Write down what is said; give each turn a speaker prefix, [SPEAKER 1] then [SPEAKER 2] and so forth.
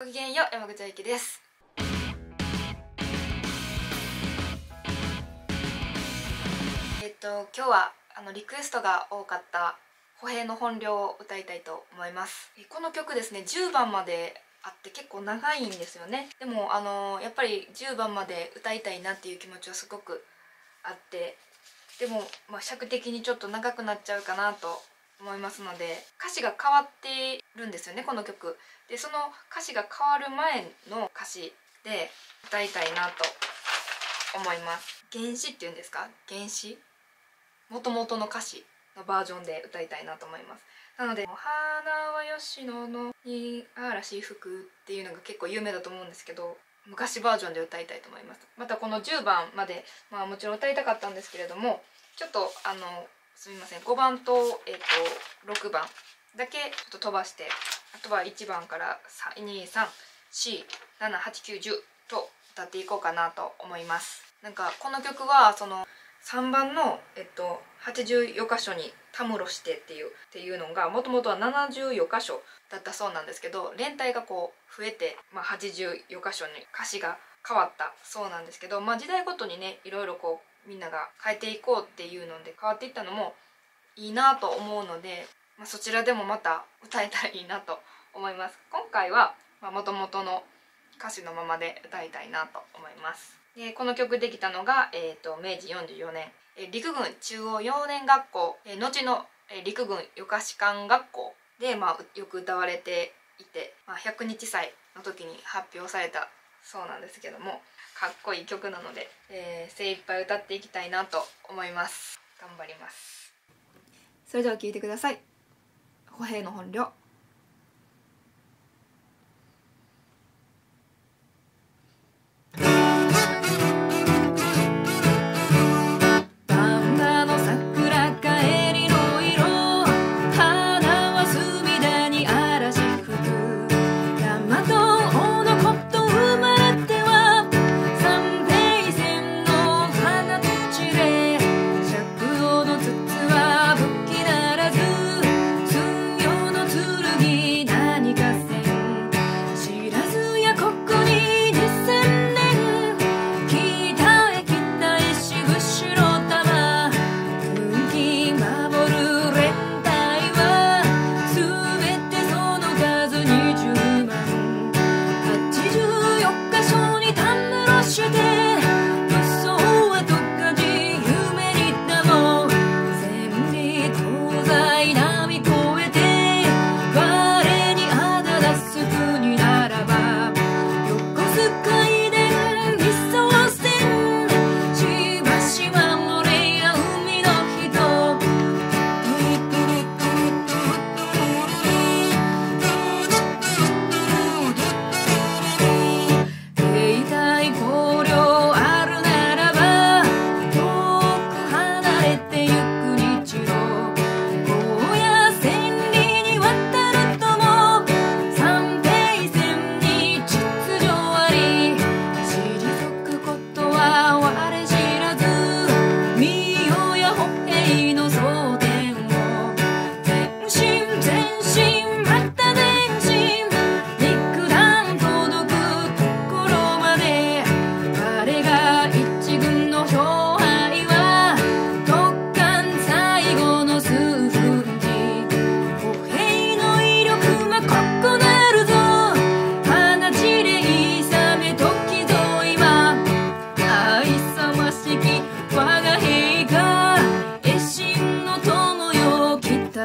[SPEAKER 1] ごきげんよう山口ゆきです。えっと今日はあのリクエストが多かった歩兵の本領を歌いたいと思います。この曲ですね10番まであって結構長いんですよね。でもあのやっぱり10番まで歌いたいなっていう気持ちはすごくあってでも、まあ、尺的にちょっと長くなっちゃうかなと思いますので歌詞が変わってるんですよねこの曲。でその歌詞が変わる前の歌詞で歌いたいなと思います。原詞っていうんですか？原詞？もともとの歌詞のバージョンで歌いたいなと思います。なので「花は吉野のに嵐吹く」っていうのが結構有名だと思うんですけど昔バージョンで歌いたいと思います。またこの10番までまあもちろん歌いたかったんですけれどもちょっとあのすみません。5番と,、えーと、6番だけちょっと飛ばしてあとは1番から2347890と歌っていこうかなと思います。なんかこの曲はその3番の、えっと、84箇所に「たむろして」っていうっていうのがもともとは74箇所だったそうなんですけど連帯がこう増えて、まあ、84箇所に歌詞が変わったそうなんですけど、まあ、時代ごとにねいろいろこうみんなが変えていこうっていうので変わっていったのもいいなと思うので、まあ、そちらでもまた歌えたらいいなと思います。今回はもともとの歌詞のままで歌いたいなと思います。でこの曲できたのが、えーと、明治44年、え陸軍中央幼年学校、え後の、え陸軍予科士官学校。で、まあ、よく歌われていて、まあ、100日祭の時に発表されたそうなんですけどもかっこいい曲なので、えー、精一杯歌っていきたいなと思います。頑張ります。それでは聴いてください。歩兵の本領。